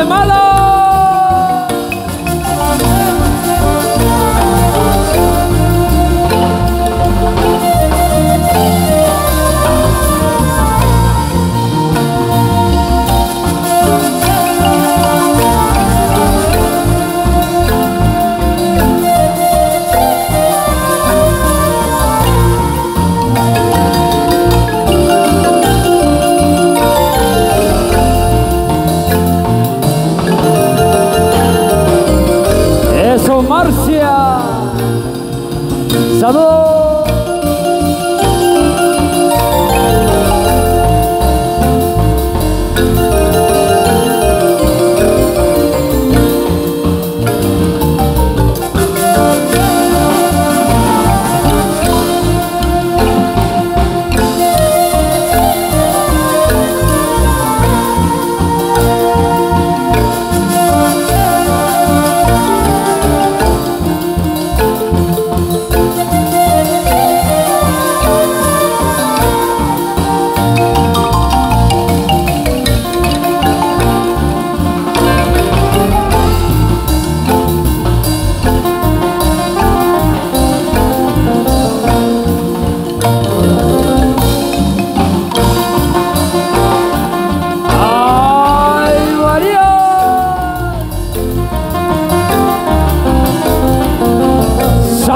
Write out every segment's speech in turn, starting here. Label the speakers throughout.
Speaker 1: Guatemala.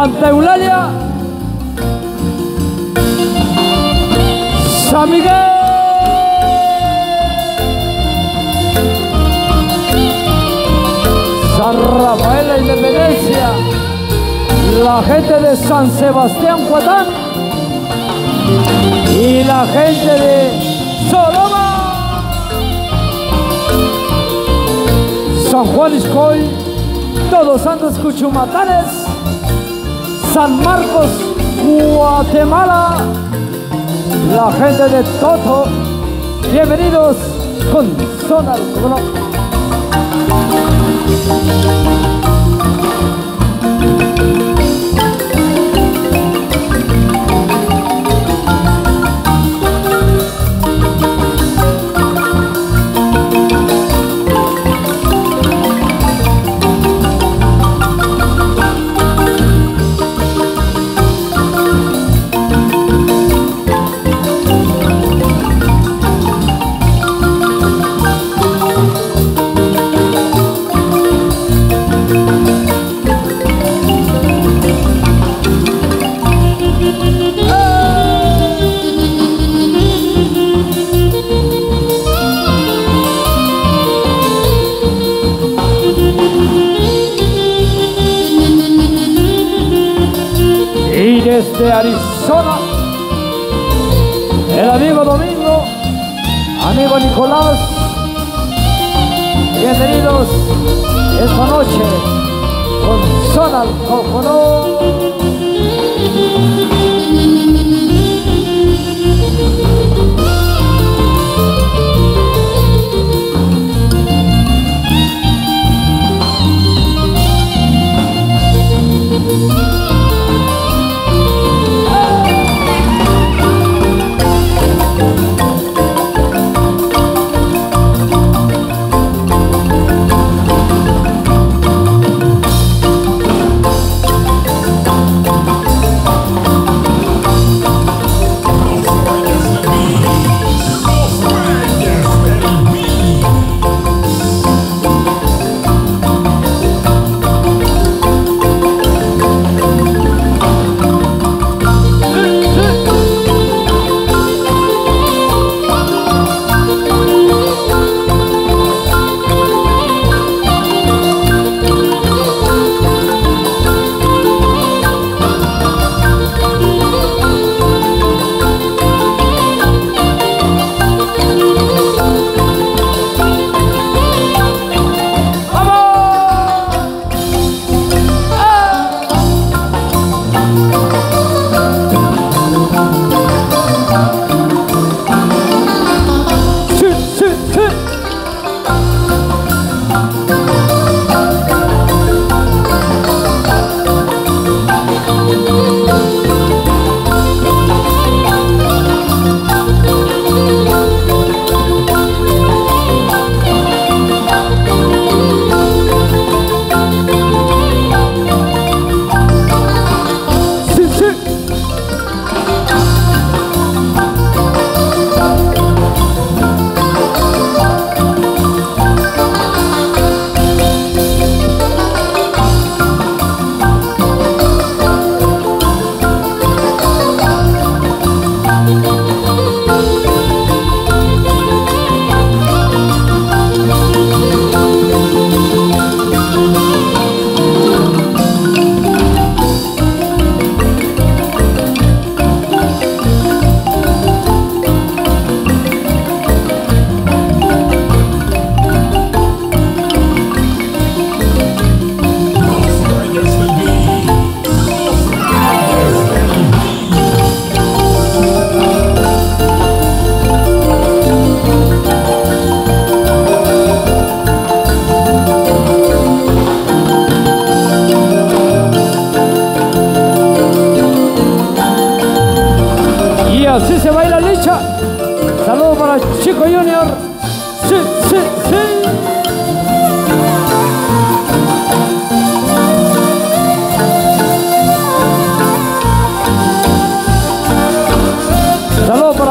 Speaker 1: Santa Eulalia. San Miguel. San Rafael la Independencia. La gente de San Sebastián Cuatán. Y la gente de Soloma. San Juan Iscoy, Todos Santos Cuchumatanes, San Marcos, Guatemala, la gente de Toto, bienvenidos con Zona del amigo Nicolás, bienvenidos esta noche con Zona al Coconó.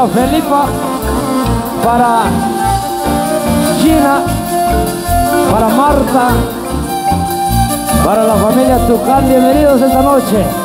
Speaker 1: Para Felipa, para Gina, para Marta, para la familia Tucán. Bienvenidos esta noche.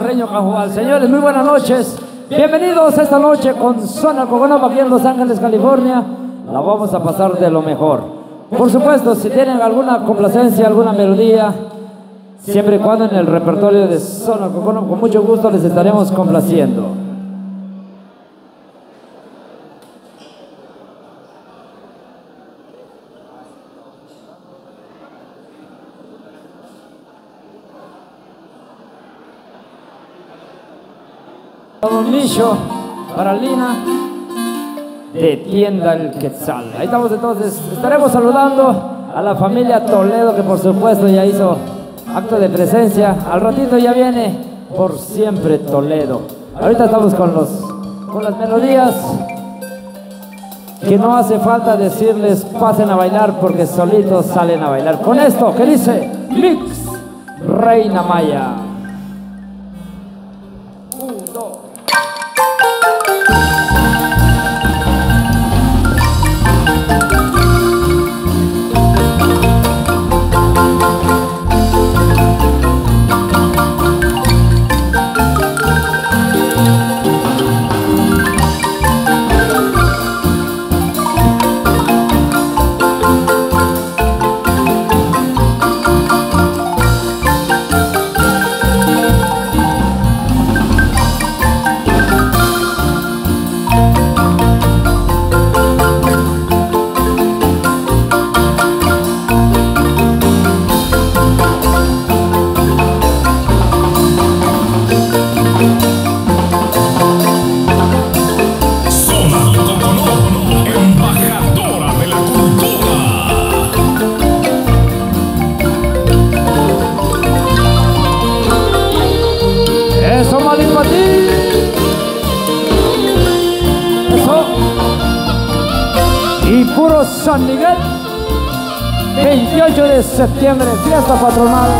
Speaker 1: Barreño Cajual. Señores, muy buenas noches. Bienvenidos esta noche con Zona Coconapa aquí en Los Ángeles, California. La vamos a pasar de lo mejor. Por supuesto, si tienen alguna complacencia, alguna melodía, siempre y cuando en el repertorio de Zona Coconapa, con mucho gusto les estaremos complaciendo. Micho, para Lina, de Tienda el Quetzal. Ahí estamos entonces, estaremos saludando a la familia Toledo, que por supuesto ya hizo acto de presencia. Al ratito ya viene por siempre Toledo. Ahorita estamos con, los, con las melodías que no hace falta decirles pasen a bailar porque solitos salen a bailar. Con esto, ¿qué dice? Mix Reina Maya. Fiesta patronal.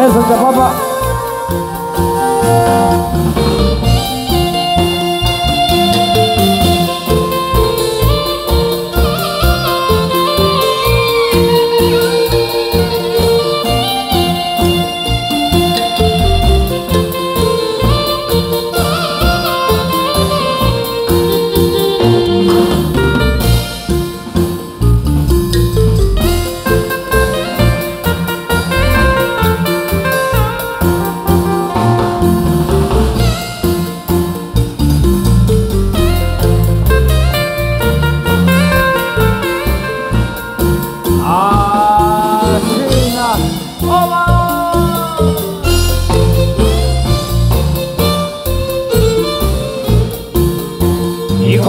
Speaker 1: Eso, chapapa. Asina.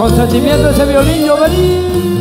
Speaker 1: Con sentimiento ese violín yo.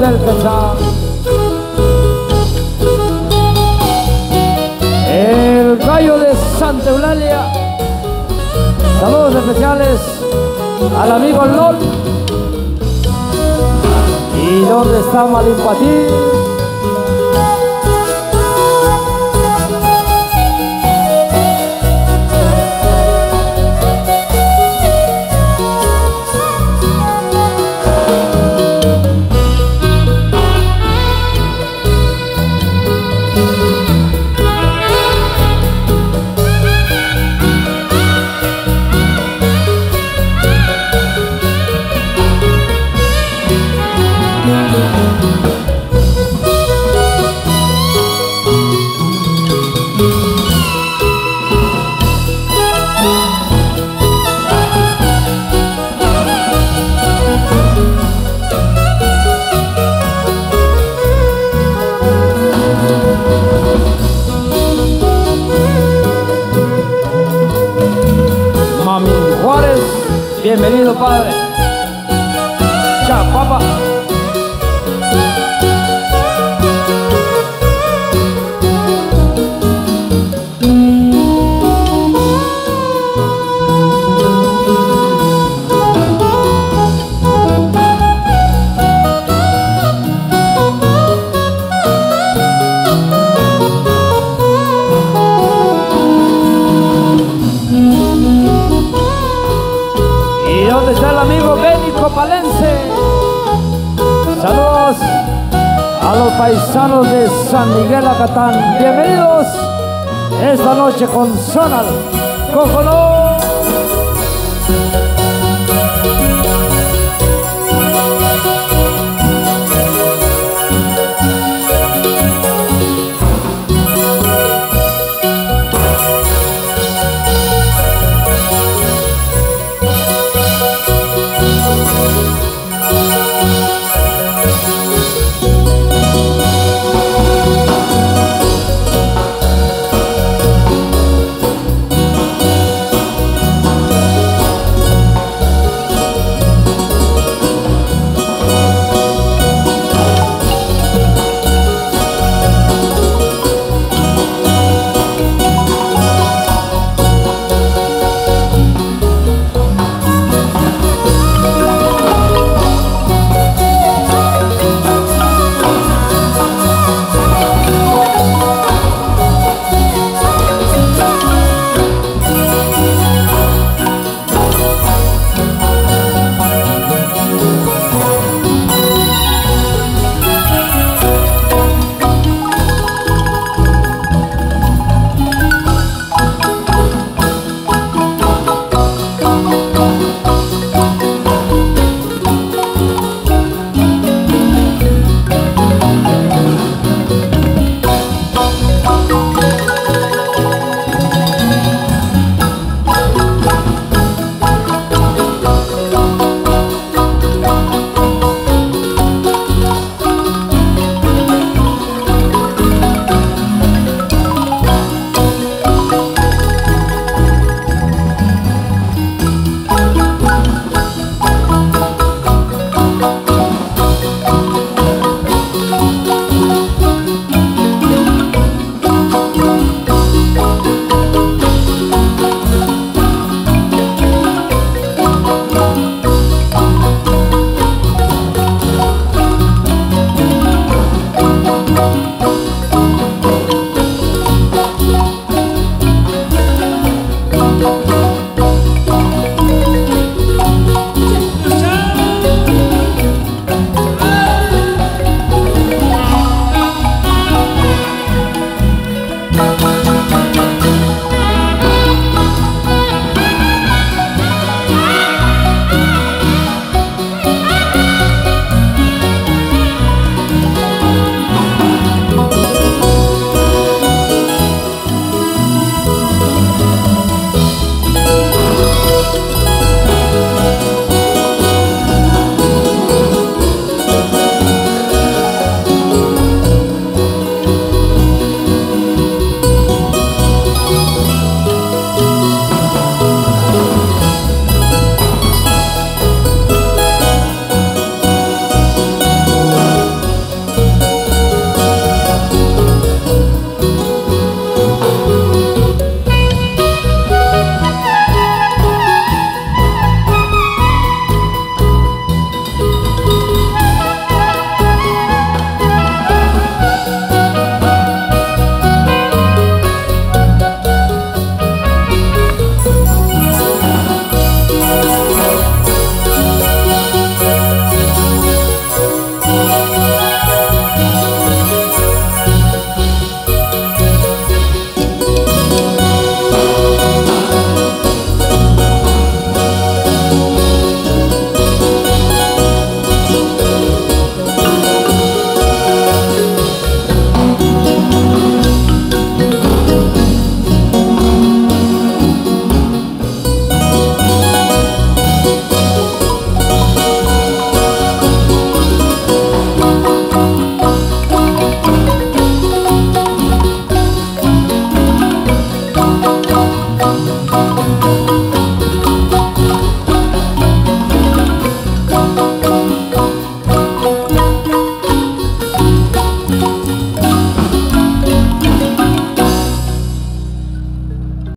Speaker 1: Del. El gallo de Santa Eulalia. Saludos especiales al amigo LOL. ¿Y dónde está Malimpatín? Los paisanos de San Miguel Acatán. Bienvenidos esta noche con Sonal Cocoló. Oh,